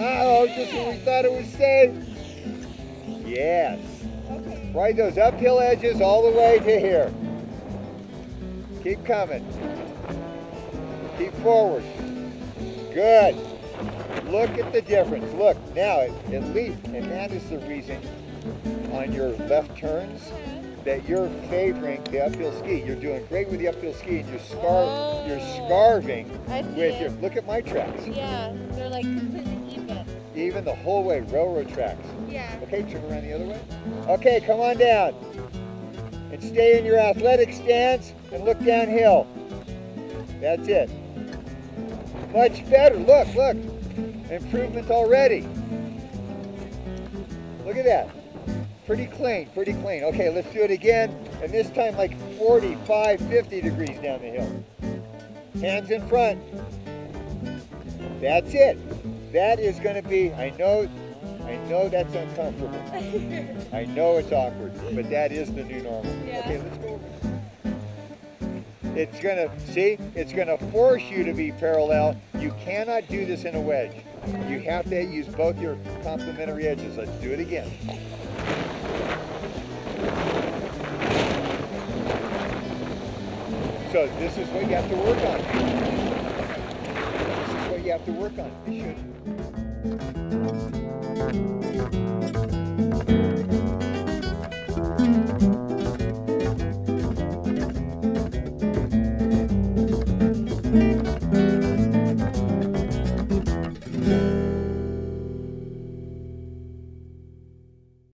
Oh, just when we thought it was safe. Yes. Okay. Ride those uphill edges all the way to here. Keep coming. Keep forward. Good. Look at the difference. Look, now at, at least, and that is the reason on your left turns that you're favoring the uphill ski. You're doing great with the uphill ski and you're scar oh. you're Oh. scarving I see with it. your look at my tracks. Yeah, they're like completely even. Even the whole way, railroad tracks. Yeah. Okay, turn around the other way. Okay, come on down. And stay in your athletic stance and look downhill. That's it. Much better. Look, look. Improvement already. Look at that. Pretty clean, pretty clean. Okay, let's do it again. And this time like 45, 50 degrees down the hill. Hands in front. That's it. That is going to be, I know, I know that's uncomfortable. I know it's awkward, but that is the new normal. Yeah. Okay. It's gonna, see, it's gonna force you to be parallel. You cannot do this in a wedge. You have to use both your complementary edges. Let's do it again. So this is what you have to work on. This is what you have to work on.